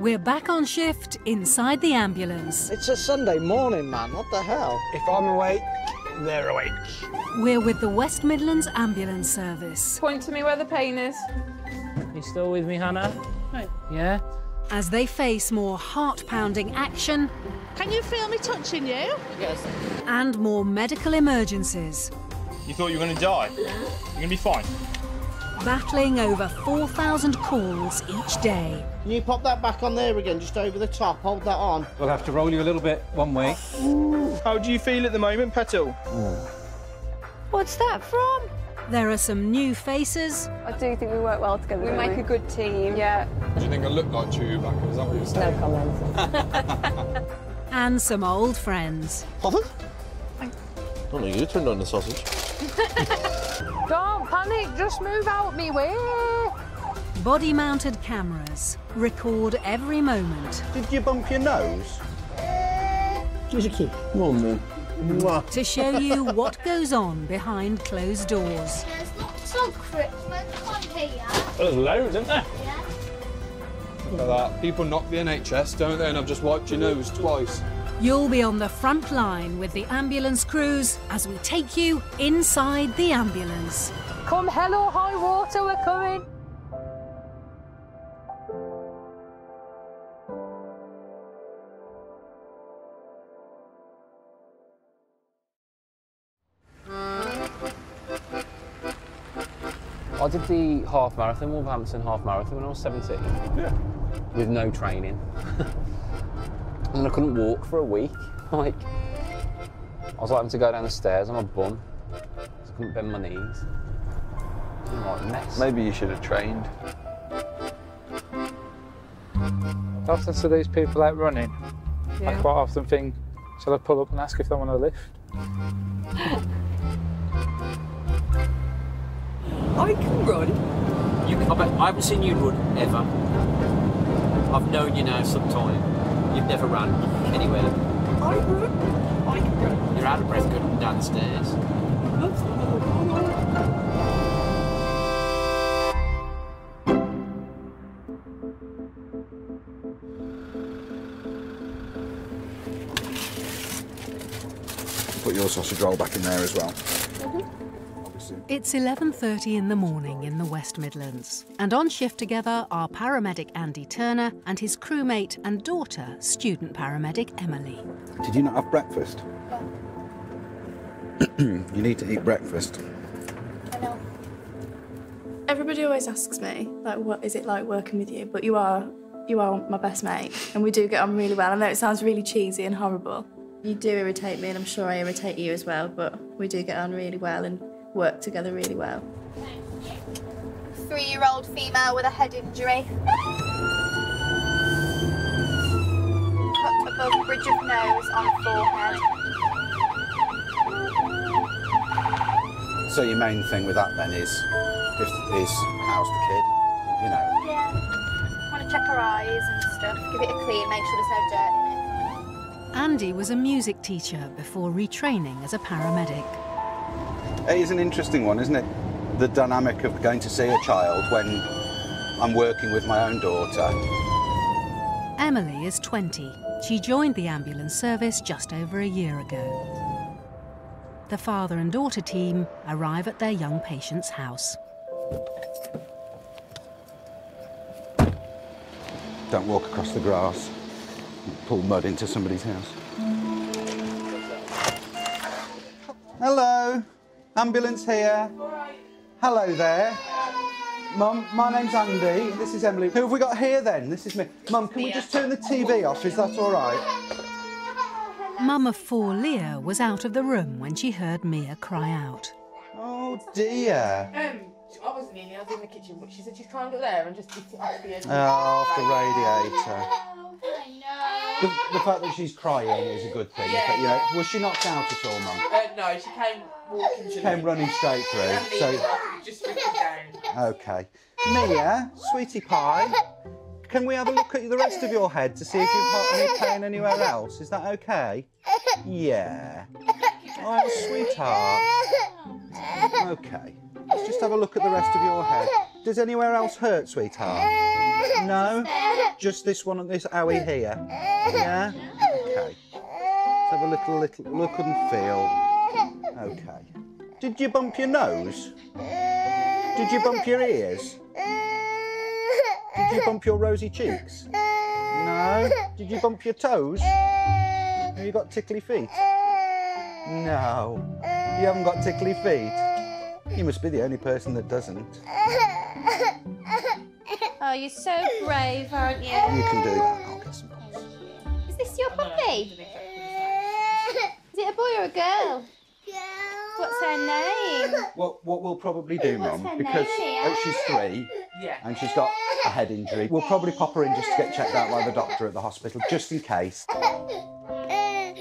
We're back on shift inside the ambulance. It's a Sunday morning, man. What the hell? If I'm awake, they're awake. We're with the West Midlands Ambulance Service. Point to me where the pain is. You still with me, Hannah? Right. Yeah? As they face more heart pounding action Can you feel me touching you? Yes. and more medical emergencies, You thought you were going to die? You're going to be fine. Battling over 4,000 calls each day. Can you pop that back on there again, just over the top? Hold that on. We'll have to roll you a little bit one way. How do you feel at the moment, Petal? Hmm. What's that from? There are some new faces I do think we work well together. We make a good team. Yeah. Do you think I look like Chewbacca? Is that what you're saying? No comment. and some old friends. Pardon? Oh no, you turned on the sausage. Don't panic. Just move out me way. Body mounted cameras record every moment Did you bump your nose? Just a kid. Come on, man. Mwah. to show you what goes on behind closed doors. There's lots of Christmas on here. There's loads, isn't there? Yeah. Look at that. People knock the NHS, don't they? And I've just wiped your nose twice. You'll be on the front line with the ambulance crews as we take you inside the ambulance. Come, hello, high water. We're coming. I did the half marathon, Wolverhampton half marathon, when I was 17. Yeah. With no training. and I couldn't walk for a week. Like, I was having to go down the stairs on my bum. I couldn't bend my knees. Like, mess. Maybe you should have trained. Often to these people out running, I quite often think, shall I pull up and ask if they want a lift? I can run. You, I, bet, I haven't seen you run ever. I've known you now some time. You've never run anywhere. I run. I can run. You're out of breath going up and down the stairs. Put your sausage roll back in there as well. It's 11:30 in the morning in the West Midlands, and on shift together are paramedic Andy Turner and his crewmate and daughter, student paramedic Emily. Did you not have breakfast? you need to eat breakfast. Everybody always asks me, like, what is it like working with you? But you are, you are my best mate, and we do get on really well. I know it sounds really cheesy and horrible. You do irritate me, and I'm sure I irritate you as well. But we do get on really well and work together really well. Three-year-old female with a head injury. Cut above bridge of nose on forehead. So your main thing with that then is, is, is how's the kid? You know. Yeah. Want to check her eyes and stuff. Give it a clean. Make sure there's no dirt in it. Andy was a music teacher before retraining as a paramedic. It is an interesting one, isn't it? The dynamic of going to see a child when I'm working with my own daughter. Emily is 20. She joined the ambulance service just over a year ago. The father and daughter team arrive at their young patient's house. Don't walk across the grass. Pull mud into somebody's house. Hello, ambulance here. Hello there. Mum, my name's Andy. This is Emily. Who have we got here then? This is me. Mum, can we just turn the TV off? Is that all right? Mum of four, Leah, was out of the room when she heard Mia cry out. Oh dear. Um, I wasn't in, I was in the kitchen, but she said she's trying to go there and just lift it off the end. Oh, off the radiator. I The, the fact that she's crying is a good thing. Yeah. But, you know, was she knocked out at all, Mum? Uh, no, she came walking She came running straight through. And So, leaving, just down. okay. Mia, sweetie pie, can we have a look at the rest of your head to see if you've got any pain anywhere else? Is that okay? Yeah. Oh, sweetheart. Okay. Let's just have a look at the rest of your head. Does anywhere else hurt, sweetheart? No? Just this one and this owie here? Yeah? Okay. Let's have a little, little look and feel. Okay. Did you bump your nose? Did you bump your ears? Did you bump your rosy cheeks? No? Did you bump your toes? Have you got tickly feet? No. You haven't got tickly feet? You must be the only person that doesn't. Oh, you're so brave, aren't you? You can do that. I'll get some pops. Is this your puppy? Is it a boy or a girl? What's her name? What, what we'll probably do, What's Mum, her because name? oh, she's three Yeah. and she's got a head injury, we'll probably pop her in just to get checked out by the doctor at the hospital, just in case.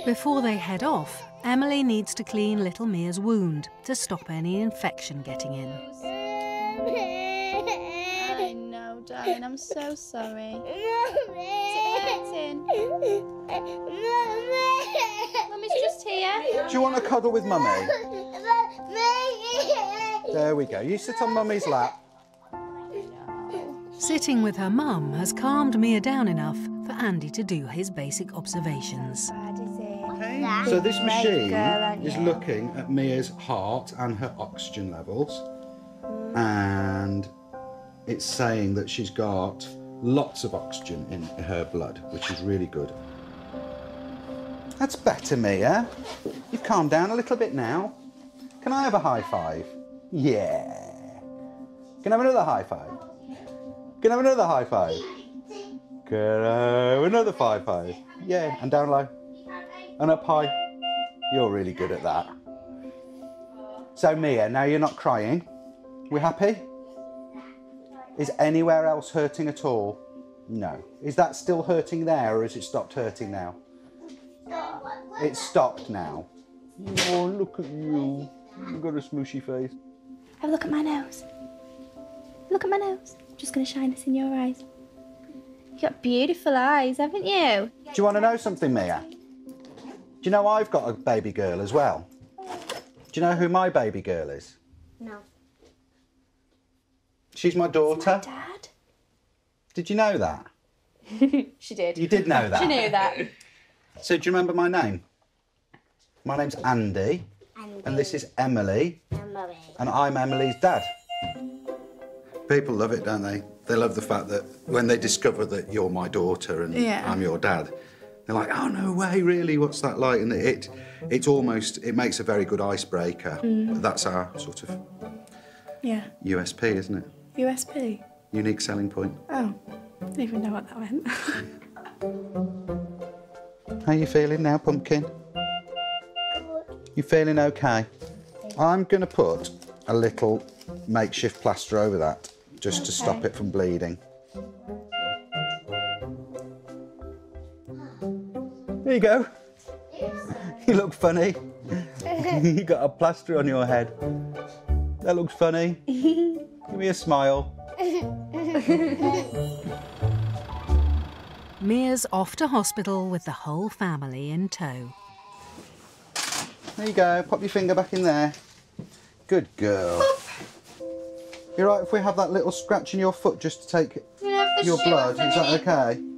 Before they head off, Emily needs to clean little Mia's wound to stop any infection getting in. I know, darling. I'm so sorry. Is it hurting? Mummy's just here. Do you want to cuddle with Mummy? There we go. You sit on Mummy's lap. Sitting with her mum has calmed Mia down enough for Andy to do his basic observations. So this machine is looking at Mia's heart and her oxygen levels, and it's saying that she's got lots of oxygen in her blood, which is really good. That's better, Mia. You've calmed down a little bit now. Can I have a high five? Yeah. Can I have another high five? Can I have another high five? Can I have another five five? Yeah, and down low. And up high. You're really good at that. So Mia, now you're not crying. We're happy? Is anywhere else hurting at all? No. Is that still hurting there or has it stopped hurting now? It's stopped now. Oh, look at you. You've got a smooshy face. Have a look at my nose. Look at my nose. I'm just going to shine this in your eyes. You've got beautiful eyes, haven't you? Do you want to know something, Mia? Do you know I've got a baby girl as well? Do you know who my baby girl is? No. She's my daughter. Dad? Did you know that? she did. You did know that? She knew that. So do you remember my name? My name's Andy, Andy. and this is Emily, and I'm Emily's dad. People love it, don't they? They love the fact that when they discover that you're my daughter and Yeah. I'm your dad, they're like, "Oh no way, really? What's that like?" And it, it's almost, it makes a very good icebreaker. Mm. That's our sort of Yeah. USP, isn't it? USP. Unique selling point. Oh, didn't even know what that meant. How you feeling now, Pumpkin? You feeling okay? I'm going to put a little makeshift plaster over that just to stop it from bleeding. There you go. You look funny. you got a plaster on your head. That looks funny. Give me a smile. Mia's off to hospital with the whole family in tow. There you go. Pop your finger back in there. Good girl. You're right if we have that little scratch in your foot just to take You your blood. Is that okay?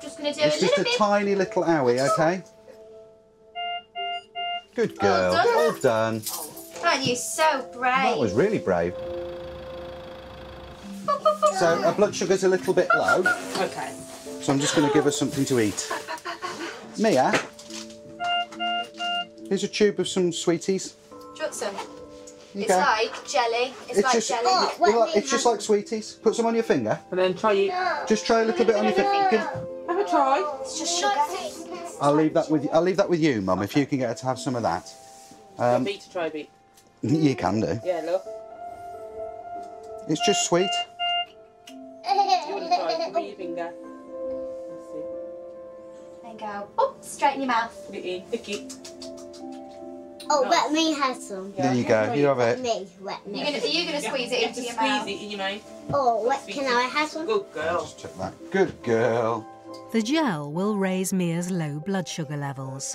Just gonna do It's a just little a bit. tiny little owie, okay? Good girl. done. Well done. Aren't you so brave? That was really brave. So her blood sugar's a little bit low, Okay. so I'm just going to give her something to eat. Mia, here's a tube of some sweeties. Do you want some? You it's go. like jelly. It's, It's like just, jelly. you like- it's just like sweeties. Put some on your finger. And then try it. Just try a little bit on your finger. Have a try. It's just sugar. I'll leave that with you. I'll leave that with you, Mum. If you can get her to have some of that, um, me to try a bit. you can do. Yeah, look. It's just sweet. You want to try? Put it in your finger. There you go. Oh, straight in your mouth. Put it in. Lick. Oh, let me have some. There you go. You have Let it. me, let me. You're gonna, are you gonna squeeze it you into have your to mouth? squeeze it in your mouth. Oh, what, can I have some? Good girl. Just Check that. Good girl. The gel will raise Mia's low blood sugar levels.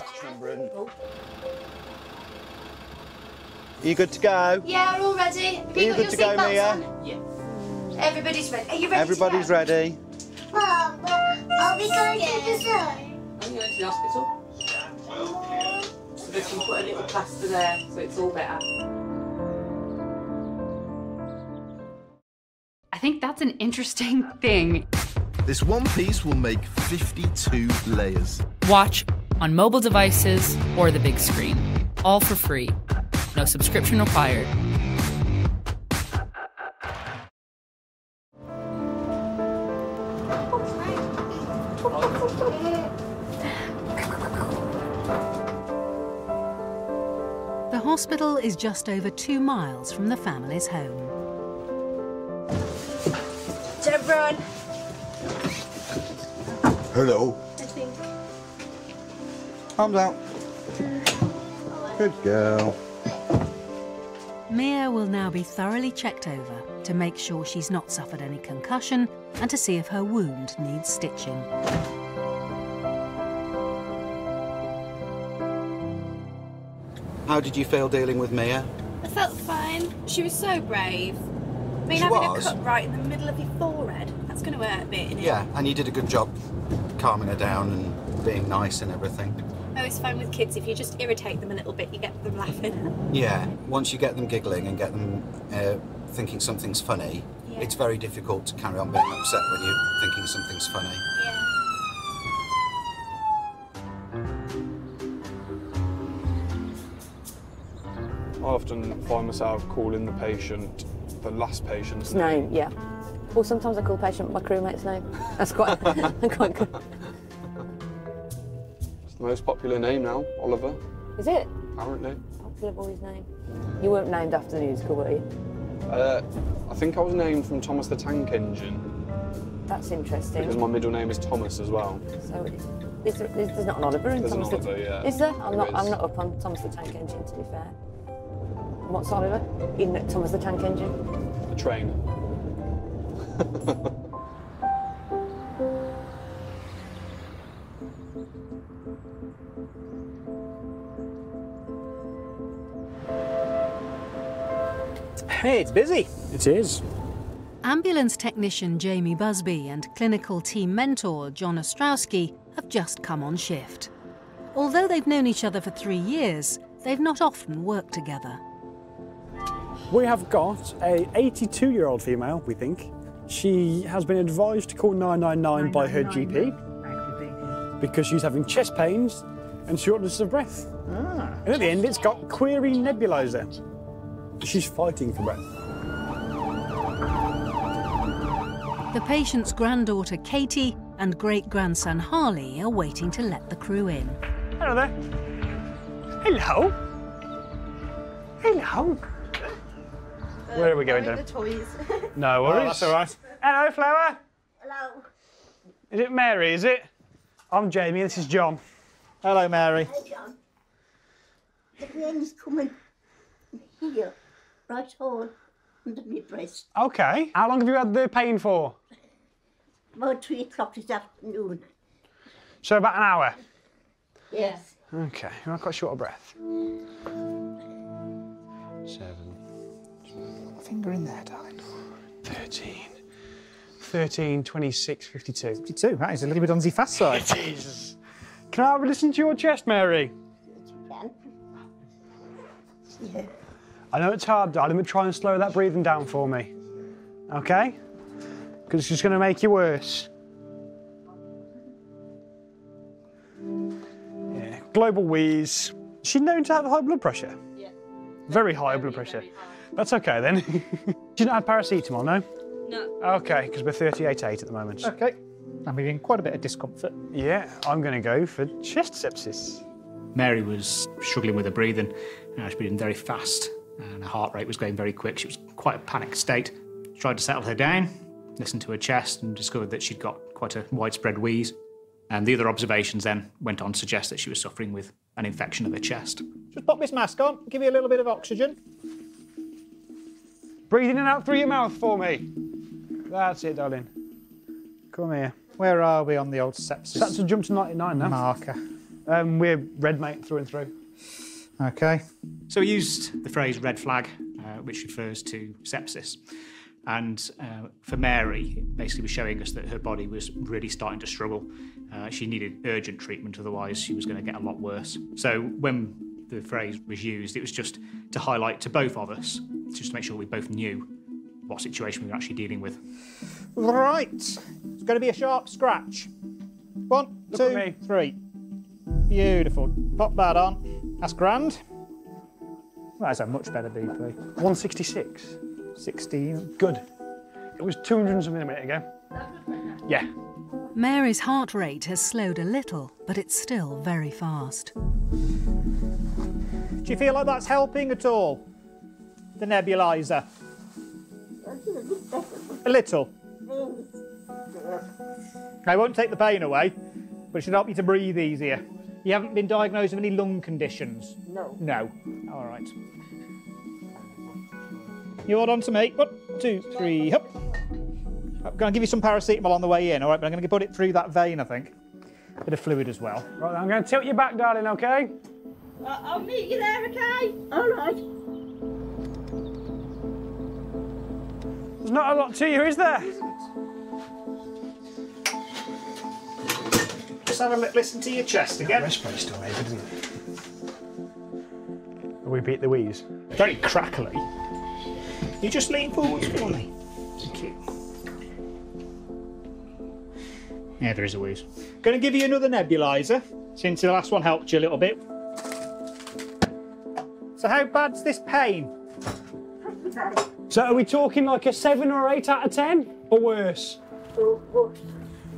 Are you good to go? Yeah, we're all ready. Have Are you you got good your to go, seatbelts Mia? on? Yeah. Everybody's ready. Are you ready? Everybody's ready. Mum, are we going to the zoo? I'm going to the hospital. Yeah. So they can put a little plaster there so it's all better. I think that's an interesting thing. This one piece will make 52 layers. Watch on mobile devices or the big screen. All for free. No subscription required. The hospital is just over two miles from the family's home. Don't run. Hello. I think. Arms out. Good girl. Mia will now be thoroughly checked over to make sure she's not suffered any concussion and to see if her wound needs stitching. How did you feel dealing with Mia? I felt fine. She was so brave. I mean, She having was? a cut right in the middle of your forehead, that's going to hurt a bit, innit? Yeah, and you did a good job calming her down and being nice and everything. Oh, it's fine with kids. If you just irritate them a little bit, you get them laughing. Yeah, once you get them giggling and get them uh, thinking something's funny, Yeah. it's very difficult to carry on being upset when you're thinking something's funny. Yeah. I often find myself calling the patient the last patient's name, yeah. Well, sometimes I call the patient my crewmate's name. That's quite, quite good. It's the most popular name now, Oliver, Is it? apparently. Popular boy's name. You weren't named after the musical, were you? Uh, I think I was named from Thomas the Tank Engine That's interesting. because my middle name is Thomas as well. So, is there, is, there's not an Oliver in There's an Thomas the Oliver, yeah. Is there? I'm There not. is. I'm not up on Thomas the Tank Engine, to be fair. What's Oliver in Thomas the Tank Engine? A train. Hey, it's busy. It is. Ambulance technician Jamie Busby and clinical team mentor John Ostrowski have just come on shift. Although they've known each other for three years, they've not often worked together. We have got a 82-year-old female, we think. She has been advised to call 999 by her GP because she's having chest pains and shortness of breath. Ah, and at the end, it's got query nebulizer. She's fighting for breath. The patient's granddaughter Katie and great grandson Harley are waiting to let the crew in. Hello there. Hello. Hello. Where are we going, The toys. No oh, worries. Oh, that's all right. Hello, Flower. Hello. Is it Mary, is it? I'm Jamie, this is John. Hello, Mary. Hey, John. The pain's coming here, right on, under my breast. Okay. How long have you had the pain for? About three o'clock this afternoon. So about an hour. Yes. Okay, I've got short of breath. Seven. Finger in there, darling. 13. 13, 26, 52. 52, that is a little bit on the fast side. It is. Can I have a listen to your chest, Mary? Yeah. I know it's hard, darling, but try and slow that breathing down for me. Okay? Because it's just going to make you worse. Yeah. Global wheeze. She's known to have high blood pressure. Yeah. Very high blood pressure. That's okay then. She's not had paracetamol, no? No. Okay, because we're 38.8 at the moment. Okay. I'm in quite a bit of discomfort. Yeah, I'm going to go for chest sepsis. Mary was struggling with her breathing. You know, she was breathing very fast and her heart rate was going very quick. She was quite a panicked state. Tried to settle her down, listened to her chest and discovered that she'd got quite a widespread wheeze. And the other observations then went on to suggest that she was suffering with an infection of her chest. Just pop this mask on, give you a little bit of oxygen. Breathe in and out through your mouth for me. That's it, darling. Come here. Where are we on the old sepsis? That's a jump to 99 now. Marker. Um, we're red, mate, through and through. Okay. So we used the phrase red flag, uh, which refers to sepsis. And uh, for Mary, it basically was showing us that her body was really starting to struggle. Uh, she needed urgent treatment, otherwise, she was going to get a lot worse. So, when the phrase was used, it was just to highlight to both of us, just to make sure we both knew what situation we were actually dealing with. Right. It's going to be a sharp scratch. One, Look two, three. Beautiful. Pop that on. That's grand. That's a much better BP. 166. 16. Good. It was 200 and something a minute ago. Yeah. Mary's heart rate has slowed a little, but it's still very fast. Do you feel like that's helping at all? The nebulizer? A little. I won't take the pain away, but it should help you to breathe easier. You haven't been diagnosed with any lung conditions? No. No. All right. You hold on to me. One, two, three, hop. I'm going to give you some paracetamol on the way in, all right? But I'm going to put it through that vein, I think. Bit of fluid as well. Right, I'm going to tilt you back, darling, okay? Uh, I'll meet you there, okay? All right. There's not a lot to you, is there? Just have a li- listen to your chest again. Resp rate still maybe, doesn't it? We beat the wheeze. Very crackly. You just lean forwards for me. Thank you. Yeah, there is a wheeze. Going to give you another nebulizer, since the last one helped you a little bit. So how bad's this pain? So are we talking like a 7 or 8 out of 10? Or worse?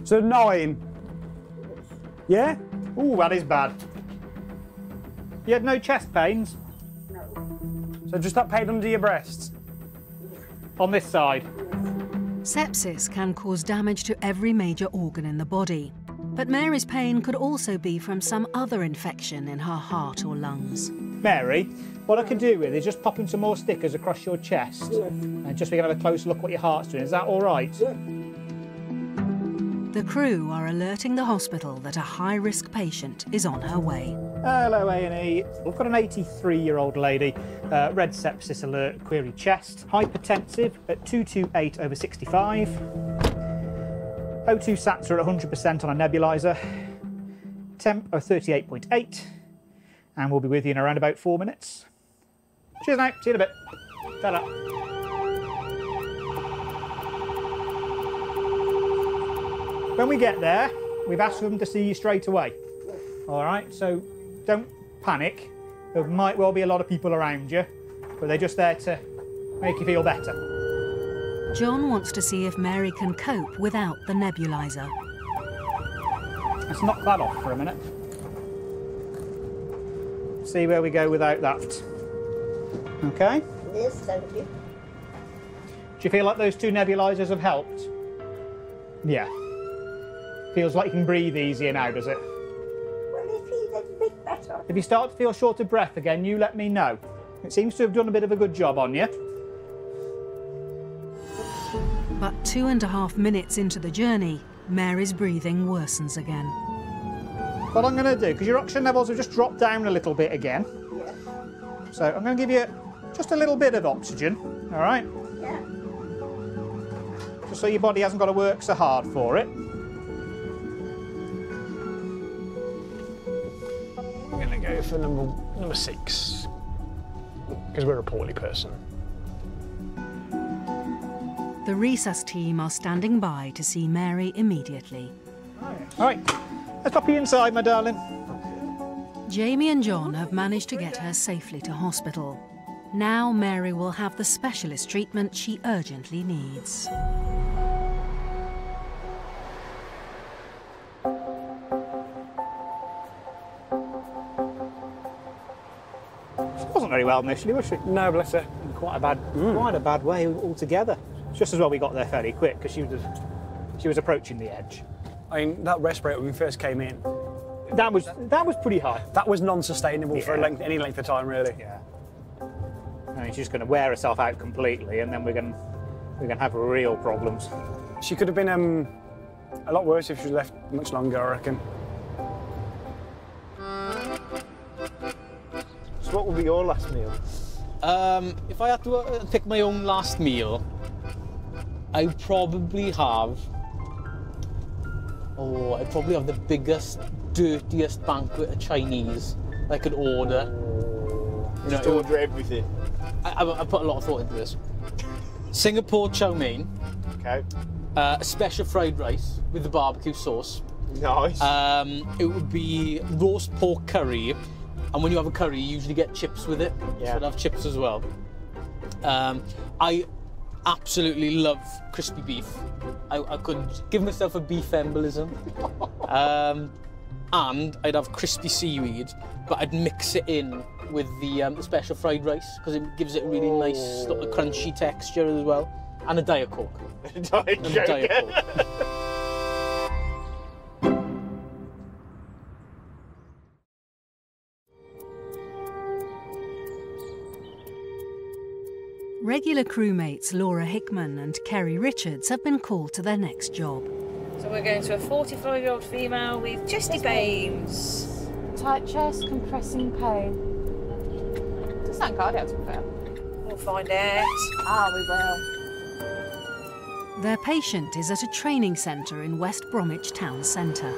So 9? Yeah? Ooh, that is bad. You had no chest pains? No. So just that pain under your breasts? On this side? Sepsis can cause damage to every major organ in the body. But Mary's pain could also be from some other infection in her heart or lungs. Mary, what I can do with is just popping some more stickers across your chest. And just we can have a close look what your heart's doing. Is that all right? The crew are alerting the hospital that a high-risk patient is on her way. Hello, A&E. We've got an 83-year-old lady, uh, red sepsis alert, query chest, hypertensive at 228 over 65. O2 sats are at 100% on a nebulizer, temp of 38.8, and we'll be with you in around about four minutes. Cheers mate. see you in a bit. Ta-da. When we get there, we've asked them to see you straight away. All right, so don't panic. There might well be a lot of people around you, but they're just there to make you feel better. John wants to see if Mary can cope without the nebulizer. Let's knock that off for a minute. See where we go without that. Okay? Yes, thank you. Do you feel like those two nebulizers have helped? Yeah. Feels like you can breathe easier now, does it? Well, it feels a bit better. If you start to feel short of breath again, you let me know. It seems to have done a bit of a good job on you. But two and a half minutes into the journey, Mary's breathing worsens again. What I'm going to do, because your oxygen levels have just dropped down a little bit again. So I'm going to give you just a little bit of oxygen, all right? Yeah. Just so your body hasn't got to work so hard for it. Go for number, number 6. Because we're a poorly person. The resus team are standing by to see Mary immediately. All right, let's pop you inside, my darling. Jamie and John have managed to get her safely to hospital. Now Mary will have the specialist treatment she urgently needs. Well initially, was she? No, bless her. In quite a bad, quite a bad way altogether. It's just as well we got there fairly quick because she was, she was approaching the edge. I mean, that resp rate when we first came in, That was that was pretty high. that was non-sustainable for a length, any length of time, really. Yeah. I mean, she's just going to wear herself out completely, and then we're going we're going to have real problems. She could have been um, a lot worse if she was left much longer, I reckon. What would be your last meal? Um, if I had to uh, pick my own last meal, I would probably have. Oh, I'd probably have the biggest, dirtiest banquet of Chinese I could order. You Just it would- order everything. I, I, I put a lot of thought into this. Singapore chow mein. Okay. Uh, a special fried rice with the barbecue sauce. Nice. Um, it would be roast pork curry, and when you have a curry, you usually get chips with it. Yeah. So I'd have chips as well. Um, I absolutely love crispy beef. I, I could give myself a beef embolism. um, and I'd have crispy seaweed, but I'd mix it in with the, um, the special fried rice because it gives it a really nice sort of crunchy texture as well. And a Diet Coke. Diet And a Diet Coke. Regular crewmates Laura Hickman and Kerry Richards have been called to their next job. So we're going to a 45 year old female with chesty pains. Tight chest, compressing pain. Does sound cardiac to be fair. We'll find out. Ah, we will. Their patient is at a training centre in West Bromwich town centre.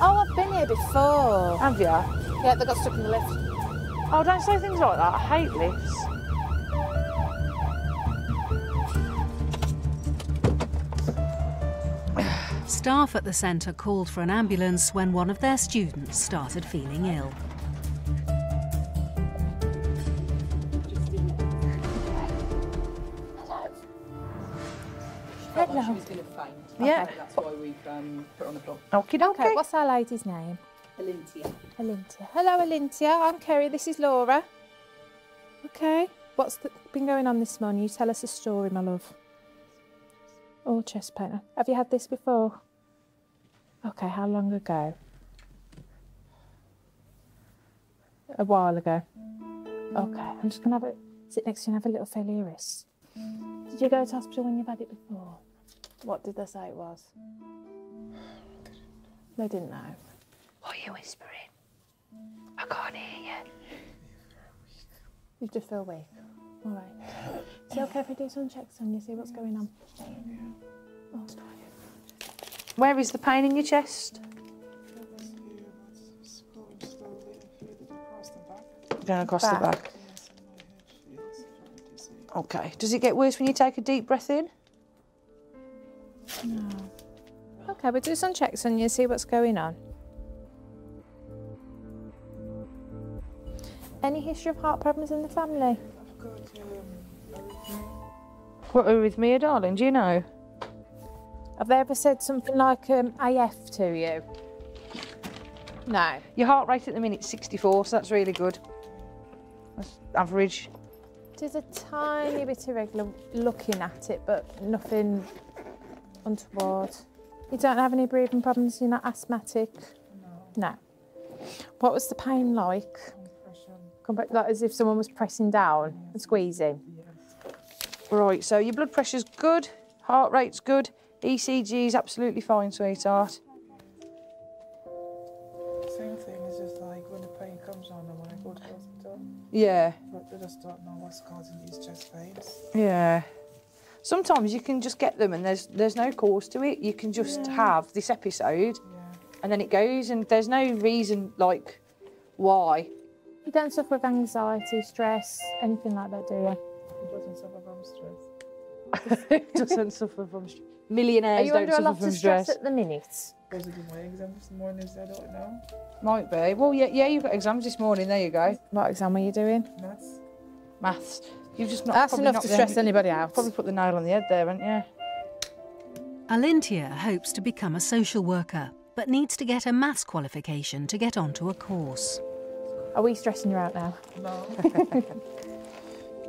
Oh, I've been here before. Have you? Yeah, they got stuck in the lift. Oh, don't say things like that. I hate lifts. Staff at the centre called for an ambulance when one of their students started feeling ill. Um, put on the floor. Okay, okay. What's our lady's name? Alintia. Alintia. Hello, Alintia. I'm Kerry. This is Laura. Okay. What's the, been going on this morning? You tell us a story, my love. Oh, chest pain. Have you had this before? Okay, how long ago? A while ago. Okay, I'm just gonna have a sit next to you and have a little feel of your wrist. Did you go to hospital when you've had it before? What did they say it was? They didn't know. What are you whispering? I can't hear you. You just feel weak. All right. Is it okay if we do some checks on you, see what's going on? Oh, Where is the pain in your chest? Going across the Back. back. Okay. Does it get worse when you take a deep breath in? No. Okay, we'll do some checks on you, see what's going on. Any history of heart problems in the family? What arrhythmia, darling? Do you know? Have they ever said something like um, AF to you? No. Your heart rate at the minute's 64, so that's really good. That's average. It is a tiny bit irregular looking at it, but nothing untoward. You don't have any breathing problems? You're not asthmatic? No. No. What was the pain like? Compression. Like as if someone was pressing down and squeezing? Right, so your blood pressure's good, heart rate's good, ECG is absolutely fine, sweetheart. Same thing, it's just like when the pain comes on and when I go to hospital. Yeah. But they just don't know what's causing these chest pains. Yeah. Sometimes you can just get them and there's there's no cause to it. You can just Yeah. have this episode and then it goes and there's no reason like why. You don't suffer with anxiety, stress, anything like that, do you? It doesn't suffer from stress. doesn't suffer from stress. Are Millionaires you don't under a suffer lot from of stress, stress. at the minute? Because of my exam this morning, so I don't know. Might be. Well, yeah, yeah, you've got exams this morning. There you go. What exam are you doing? Maths. Maths. You've just not. That's enough not to stress anybody out. Probably put the nail on the head there, haven't you? Alintia hopes to become a social worker, but needs to get a maths qualification to get onto a course. Are we stressing you out now? No.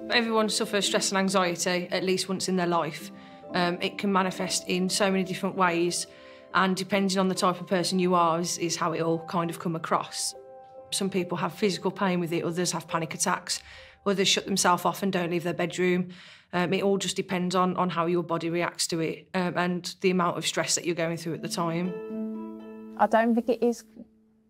Everyone suffers stress and anxiety at least once in their life. Um, it can manifest in so many different ways, and depending on the type of person you are, is, is how it all kind of come across. Some people have physical pain with it, others have panic attacks, others shut themselves off and don't leave their bedroom. Um, it all just depends on, on how your body reacts to it um, and the amount of stress that you're going through at the time. I don't think it is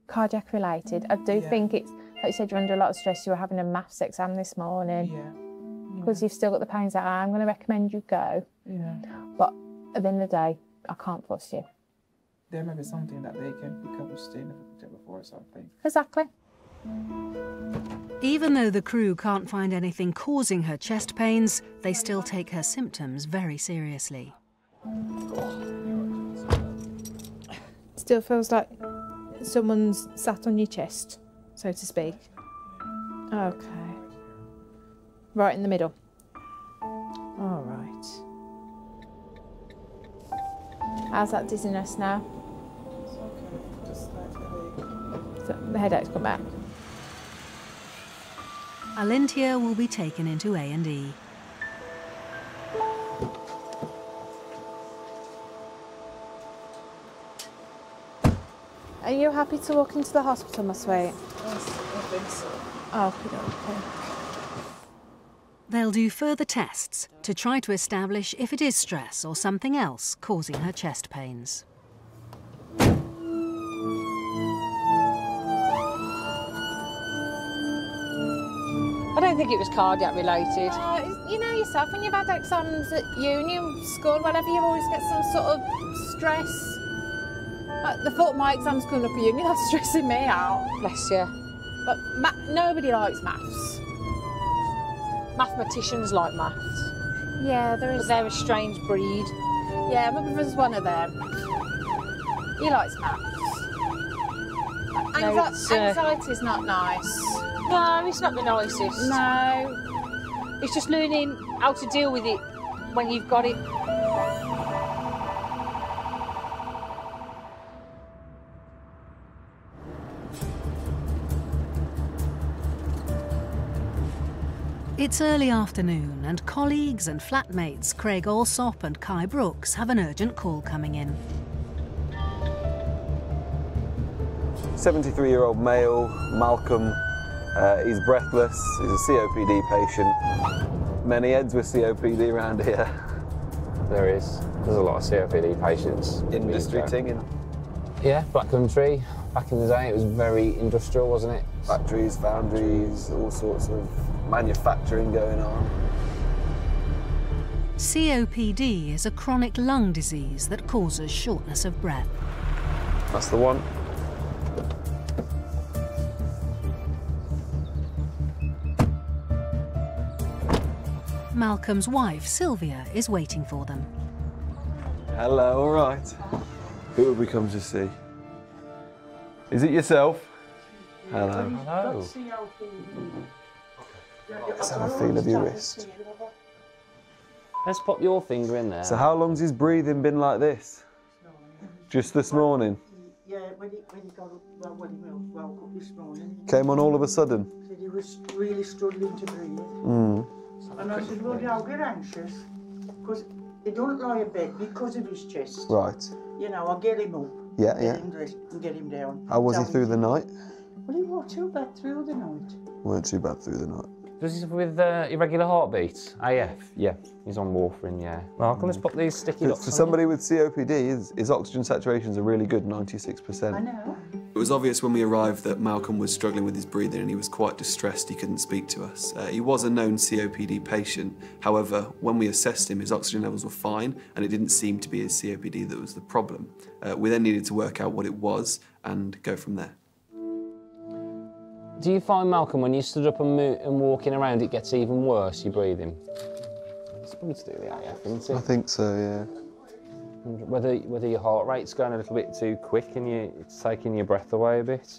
cardiac related. I do think it's Like you said, you're under a lot of stress. You were having a maths exam this morning. Yeah. Because you've still got the pains out. I'm going to recommend you go. Yeah. But at the end of the day, I can't force you. There may be something that they can pick up with staying before or something. Exactly. Even though the crew can't find anything causing her chest pains, they still take her symptoms very seriously. Still feels like someone's sat on your chest, so to speak. Okay. Right in the middle. All right. How's that dizziness now? So the headache's come back. Alintia will be taken into A&E. Are you happy to walk into the hospital, my sweet? Yes, I think so. Okay, okay. They'll do further tests to try to establish if it is stress or something else causing her chest pains. Think it was cardiac related. Uh, you know yourself, when you've had exams at uni, school, whatever, you always get some sort of stress. Like the thought my exams coming up at uni, that's stressing me out. Bless you. But ma- nobody likes maths. Mathematicians like maths. Yeah, there is. But they're a strange breed. Yeah, my brother's one of them. He likes maths. No, Anxi- it's, uh, Anxiety's not nice. No, it's not the nicest. No. It's just learning how to deal with it when you've got it. It's early afternoon, and colleagues and flatmates Craig Alsop and Kai Brooks have an urgent call coming in. 73 year old male, Malcolm. Uh, he's breathless, he's a COPD patient. Many heads with COPD around here. There is. There's a lot of COPD patients. Industry tinging. Yeah, Black Country. Back in the day, it was very industrial, wasn't it? Factories, foundries, all sorts of manufacturing going on. COPD is a chronic lung disease that causes shortness of breath. That's the one. Malcolm's wife, Sylvia, is waiting for them. Hello, all right. Who have we come to see? Is it yourself? Hello. Hello. Let's have a feel of your wrist. Let's pop your finger in there. So how long's his breathing been like this? Just this morning? Yeah, when he, when he got up, well, when he woke woke up this morning, Came on all of a sudden? he said he was really struggling to breathe. Mm. And I said, well, don't get anxious, because he don't lie in bed because of his chest. Right. You know, I'll get him up, Yeah, get yeah. him dressed and get him down. How was he through the night? Well, he wasn't too bad through the night. Weren't too bad through the night. Does he suffer with uh, irregular heartbeats? AF? Yeah, he's on warfarin, yeah. Malcolm, let's pop these sticky For, dots for on somebody with COPD, his, his oxygen saturations a really good, 96%. I know. It was obvious when we arrived that Malcolm was struggling with his breathing and he was quite distressed he couldn't speak to us. Uh, he was a known COPD patient, however, when we assessed him, his oxygen levels were fine and it didn't seem to be his COPD that was the problem. Uh, we then needed to work out what it was and go from there. Do you find, Malcolm, when you stood up and, mo- and walking around, it gets even worse, your breathing? It's probably to do with the AF, isn't it? I think so, yeah. Whether, whether your heart rate's going a little bit too quick and you, it's taking your breath away a bit.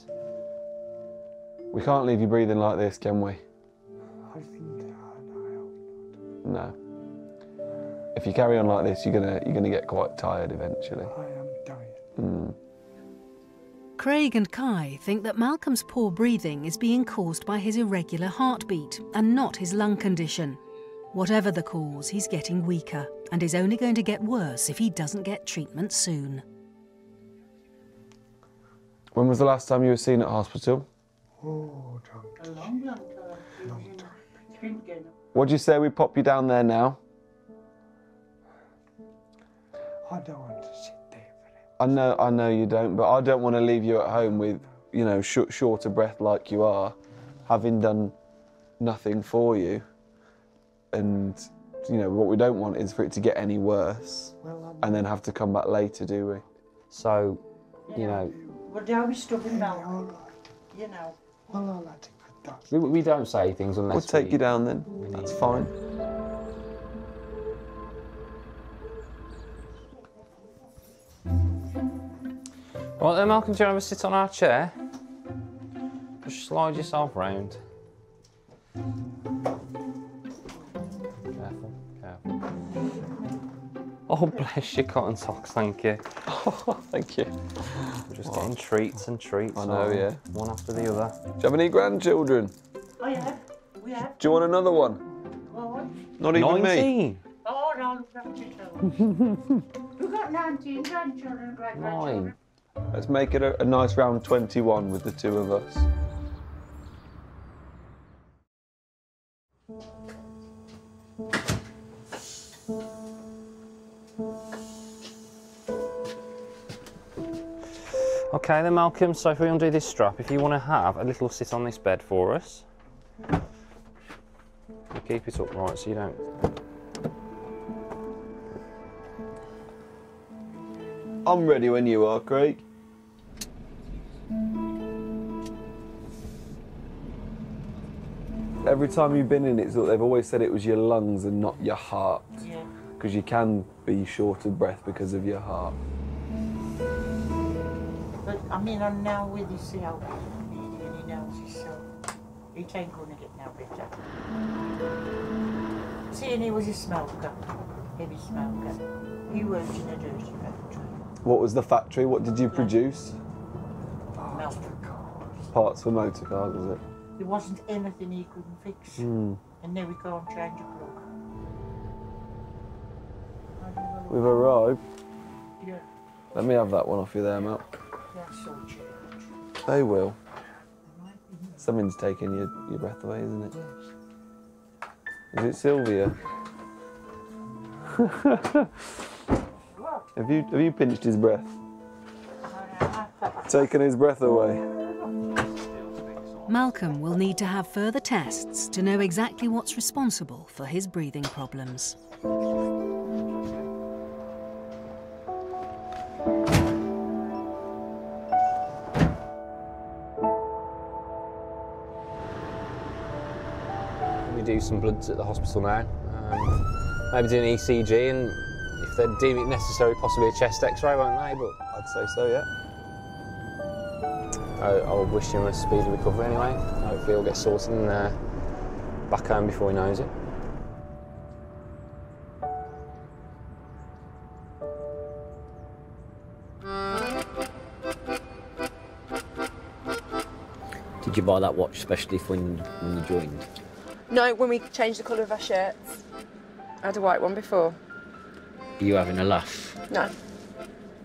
We can't leave you breathing like this, can we? I think No. If you carry on like this, you're gonna you're gonna get quite tired eventually. I am tired. Mm. Craig and Kai think that Malcolm's poor breathing is being caused by his irregular heartbeat and not his lung condition. Whatever the cause, he's getting weaker and is only going to get worse if he doesn't get treatment soon. When was the last time you were seen at hospital? Oh, A long, long time. Long time. Didn't get up. What'd you say we pop you down there now? I don't want to sit there. I know I know you don't, but I don't want to leave you at home with, you know, sh- short of breath like you are. having done nothing for you. And, you know, what we don't want is for it to get any worse and then have to come back later, do we? So, you know, Well, don't be stubborn now. You know. we, we don't say things unless We'll take we- you down then. That's fine. Right then, Malcolm, do you want to sit on our chair? Just slide yourself round. Careful, careful. Oh, bless your cotton socks, thank you. Oh, thank you. We're just getting treats and treats. I know, all, yeah. One after the other. Do you have any grandchildren? Oh, yeah. We have. Do you want another one? What? Not even me. 19. Oh, no, look at. We've got 19 grandchildren and great grandchildren. Nine. Let's make it a, a nice round 21 with the two of us. Okay then, Malcolm, so if we undo this strap, if you want to have a little sit on this bed for us. Keep it upright so you don't... I'm ready when you are, Craig. Every time you've been in it, they've always said it was your lungs and not your heart. Yeah. Because you can be short of breath because of your heart. But I mean, I'm now with you, see how bad I'm needing, and he knows so it ain't gonna get no better. See, and he was a smoker, heavy smoker. He worked in a dirty factory. What was the factory? What did you produce? Motor Parts for motor cars, was it? There wasn't anything he couldn't fix. Hmm. And now we can't change a plug. We've arrived. Yeah, Let me have that one off you there, Matt. that's so cheap. They will. Something's taking your, your breath away, isn't it? Is it Sylvia? have you have you pinched his breath? Taken his breath away. Malcolm will need to have further tests to know exactly what's responsible for his breathing problems. We do some bloods at the hospital now. Um, maybe do an ECG and if they deem it necessary, possibly a chest x-ray, won't they? But I'd say so, yeah. I, I would wish him a speedy recovery anyway. Hopefully he'll get sorted and uh, back home before he knows it. Did you buy that watch specially for when, when you joined? No, when we changed the colour of our shirts. I had a white one before. Are you having a laugh? No.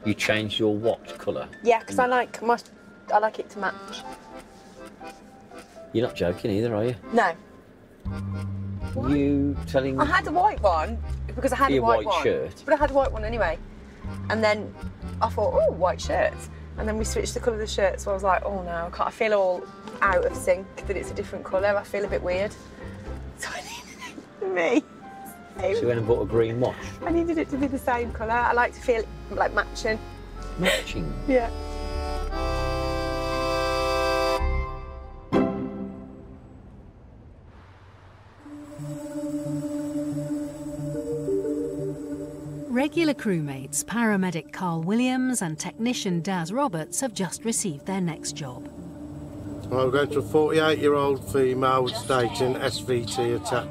You changed your watch colour. Yeah, because I like my, I like it to match. You're not joking either, are you? No, You telling I had a white one because I had a white, white one. shirt. But I had a white one anyway. And then I thought, oh, white shirts. And then we switched the colour of the shirt, so I was like, oh no, I, can't, I feel all out of sync that it's a different colour. I feel a bit weird. So I needed me. So you went and bought a green watch. I needed it to be the same colour. I like to feel like matching. Matching. Yeah. Regular crewmates, paramedic Carl Williams and technician Daz Roberts have just received their next job. Well, we're going to a 48 year old female with staging SVT attack.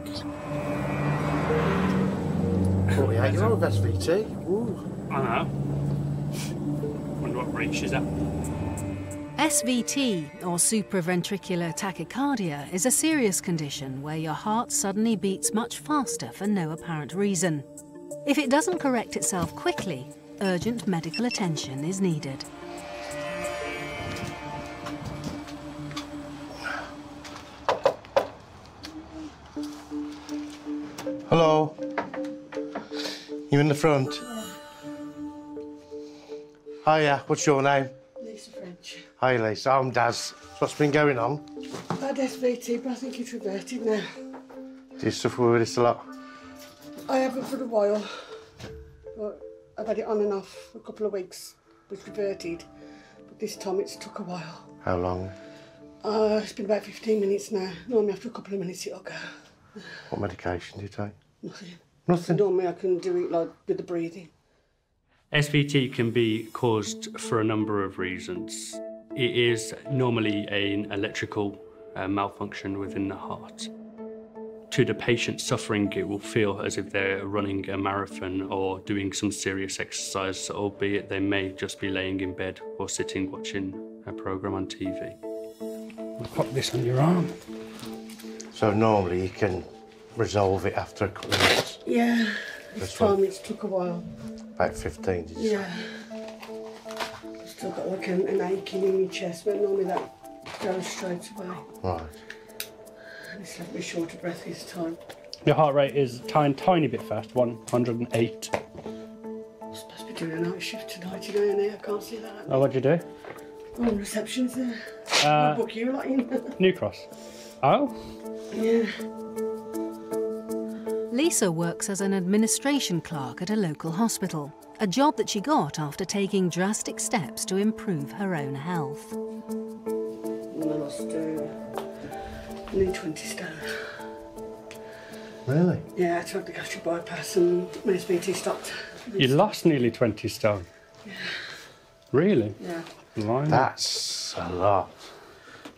48 year old SVT? Ooh. I know. Wonder what breach she's at. SVT, or supraventricular tachycardia, is a serious condition where your heart suddenly beats much faster for no apparent reason. If it doesn't correct itself quickly, urgent medical attention is needed. Hello. You in the front? Hiya, what's your name? Lisa French. Hi, Lisa. I'm Daz. What's been going on? I had SVT, but I think it's reverted now. Do you suffer with this a lot? I haven't for a while, but I've had it on and off for a couple of weeks. It's reverted, but this time it's took a while. How long? Uh, it's been about 15 minutes now. Normally after a couple of minutes it'll go. What medication do you take? Nothing. Nothing? Normally I can do it like with the breathing. SVT can be caused for a number of reasons. It is normally an electrical uh, malfunction within the heart. To the patient suffering, it will feel as if they're running a marathon or doing some serious exercise, albeit they may just be laying in bed or sitting watching a program on TV. I'll pop this on your arm. So normally you can resolve it after a couple of minutes. Yeah, this This time one? it's took a while. About 15, did you? Yeah. I've still got like an, an aching in my chest, but normally that goes straight away. Right. And it's left me short of breath this time. Your heart rate is tiny, tiny bit fast, 108. I'm supposed to be doing a night shift tonight, you know, and I can't see that. Oh, what'd you do? Oh, reception's there. Uh, I'll book you lot in. New Cross. Oh? yeah. Lisa works as an administration clerk at a local hospital, a job that she got after taking drastic steps to improve her own health. And I lost uh, nearly 20 stone. Really? Yeah, I took the gastric bypass and my SVT stopped. You lost nearly 20 stone. Yeah. Really? Yeah. Blimey. That's a lot.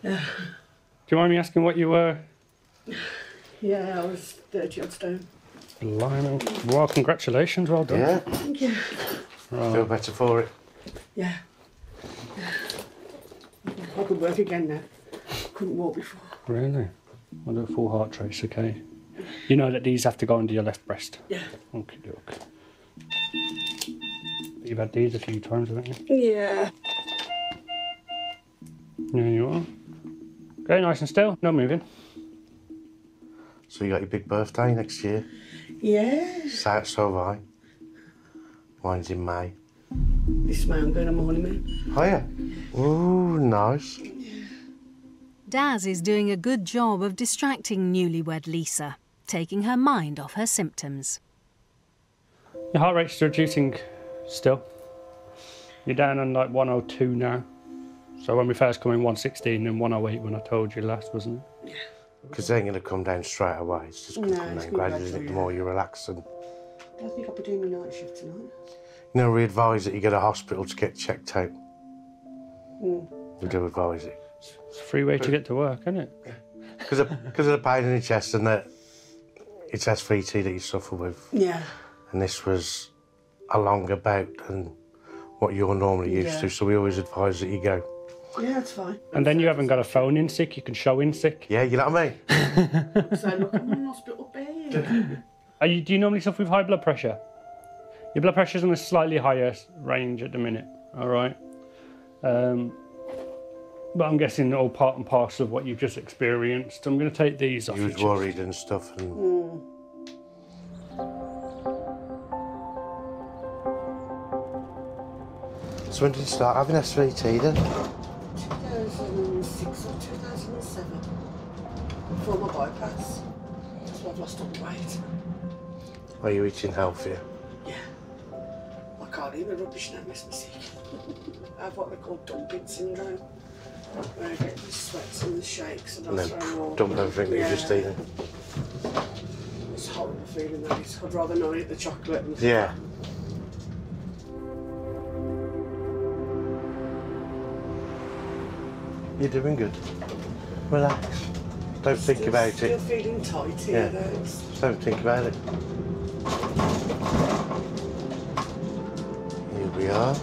Yeah. Do you mind me asking what you were? Yeah, I was 30 odd stone. Blimey. Well, congratulations. Well done. Yeah. Thank you. Right. Feel better for it? Yeah. I could work again now. Couldn't walk before. Really? I'll do a full heart trace, okay? You know that these have to go under your left breast? Yeah. Okay, doke. You've had these a few times, haven't you? Yeah. There you are. Okay, nice and still. No moving. So you got your big birthday next year? Yeah. So, so have I. Mine's in May. This May I'm going to Morning Oh yeah? Ooh, nice. Daz is doing a good job of distracting newlywed Lisa, taking her mind off her symptoms. Your heart rate's reducing still. You're down on like 102 now. So when we first come in 116 and 108 when I told you last, wasn't it? Yeah. Because they ain't going to come down straight away. It's just going to No, come it's down gradually gradually, the more you relax. And, I think I'll be doing my night shift tonight. you know, we advise that you go to hospital to get checked out. Mm. We do advise it. It's a free way to get to work, isn't it? Because of, 'cause of the pain in your chest and that it's SVT that you suffer with. Yeah. And this was a longer bout than what you're normally used Yeah. to, so we always advise that you go. Yeah, that's fine. And then you haven't got a phone in sick, you can show in sick. Yeah, you know what I mean? So look, I'm in hospital bed. Are you, do you normally suffer with high blood pressure? Your blood pressure's in a slightly higher range at the minute, all right? Um, but I'm guessing all part and parcel of what you've just experienced. I'm going to take these off. You your was chest. worried and stuff. And Mm. So when did you start having SVT then? 2006 or 2007. Before my bypass. That's why I've lost all the weight. Are you eating healthier? Yeah. I can't eat the rubbish now, makes me sick. I have what they call dumping syndrome. I get the sweats and the shakes and then all. dump everything that you're just eating? It's horrible feeling that is. I'd rather not eat the chocolate and Yeah. You're doing good. Relax. Don't think Still- about Still it. feeling tight Yeah. though. It's- don't think about it. Here we are.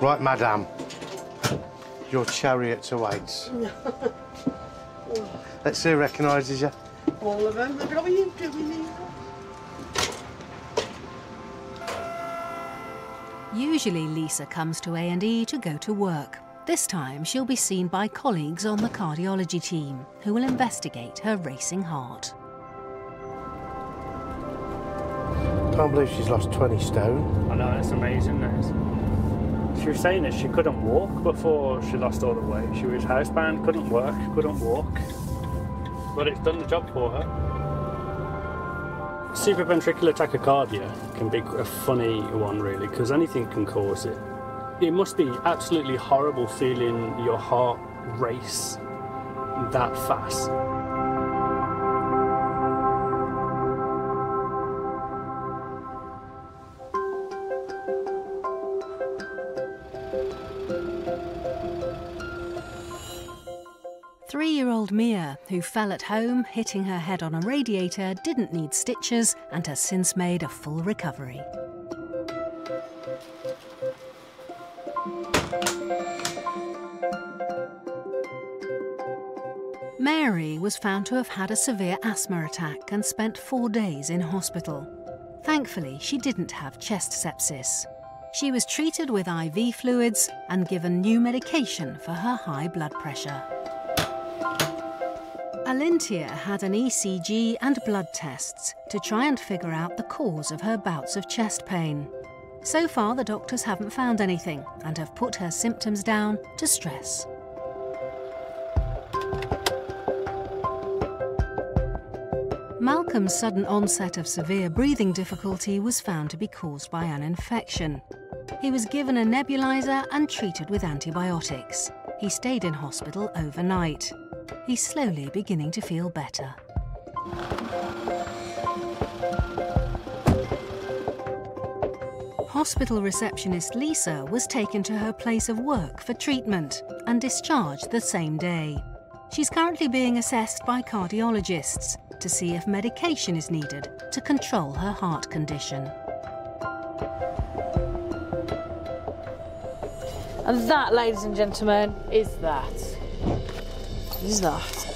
Right, madam. Your chariot awaits. Let's see who recognises you. all of them. What are you doing here? Usually Lisa comes to A&E to go to work. This time she'll be seen by colleagues on the cardiology team who will investigate her racing heart. Can't believe she's lost 20 stone. I know, that's amazing, that is. She was saying that she couldn't walk before she lost all the weight. She was housebound, couldn't work, couldn't walk. But it's done the job for her. Supraventricular tachycardia can be a funny one, really, because anything can cause it. It must be absolutely horrible feeling your heart race that fast. Who fell at home, hitting her head on a radiator, didn't need stitches and has since made a full recovery. Mary was found to have had a severe asthma attack and spent four days in hospital. Thankfully, she didn't have chest sepsis. She was treated with IV fluids and given new medication for her high blood pressure. Alintia had an ECG and blood tests to try and figure out the cause of her bouts of chest pain. So far, the doctors haven't found anything and have put her symptoms down to stress. Malcolm's sudden onset of severe breathing difficulty was found to be caused by an infection. He was given a nebulizer and treated with antibiotics. He stayed in hospital overnight. He's slowly beginning to feel better. Hospital receptionist Lisa was taken to her place of work for treatment and discharged the same day. She's currently being assessed by cardiologists to see if medication is needed to control her heart condition. And that, ladies and gentlemen, is that. Is that.